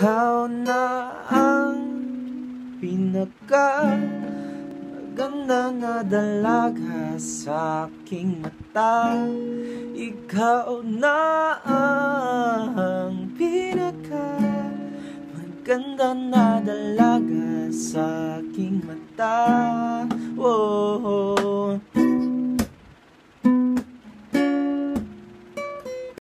Ikaw na ang pinaka Maganda na dalaga sa aking mata. Ikaw na ang pinaka Maganda na dalaga sa aking mata. Oh, oh, oh.